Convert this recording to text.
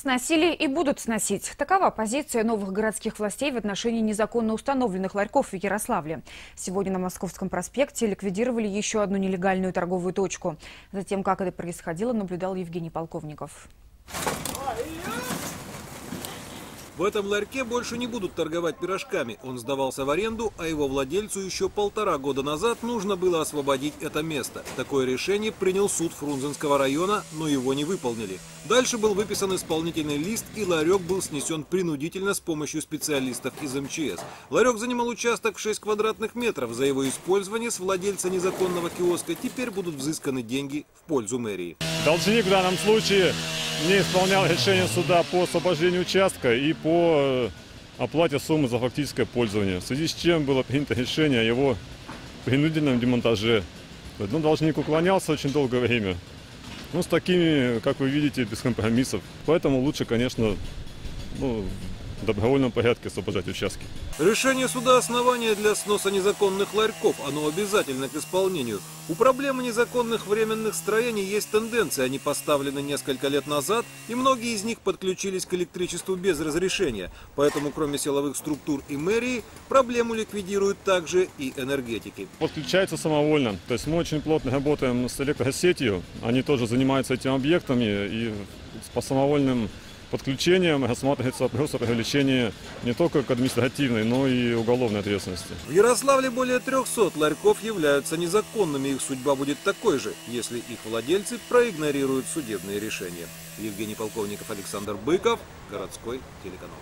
Сносили и будут сносить. Такова позиция новых городских властей в отношении незаконно установленных ларьков в Ярославле. Сегодня на Московском проспекте ликвидировали еще одну нелегальную торговую точку. Затем, как это происходило, наблюдал Евгений Полковников. В этом ларьке больше не будут торговать пирожками. Он сдавался в аренду, а его владельцу еще полтора года назад нужно было освободить это место. Такое решение принял суд Фрунзенского района, но его не выполнили. Дальше был выписан исполнительный лист, и ларек был снесен принудительно с помощью специалистов из МЧС. Ларек занимал участок в 6 квадратных метров. За его использование с владельца незаконного киоска теперь будут взысканы деньги в пользу мэрии. Должник в данном случае не исполнял решение суда по освобождению участка и по э, оплате суммы за фактическое пользование, в связи с чем было принято решение о его принудительном демонтаже. Но должник уклонялся очень долгое время. Ну, с такими, как вы видите, без компромиссов. Поэтому лучше, конечно, ну, в добровольном порядке освобождать участки. Решение суда основания для сноса незаконных ларьков, оно обязательно к исполнению. У проблемы незаконных временных строений есть тенденция, они поставлены несколько лет назад, и многие из них подключились к электричеству без разрешения. Поэтому, кроме силовых структур и мэрии, проблему ликвидируют также и энергетики. Подключается самовольно. То есть мы очень плотно работаем с электросетью. Они тоже занимаются этими объектами и по самовольным подключением рассматривается вопрос о привлечении не только к административной, но и уголовной ответственности. В Ярославле более 300 ларьков являются незаконными. Их судьба будет такой же, если их владельцы проигнорируют судебные решения. Евгений Полковников, Александр Быков, городской телеканал.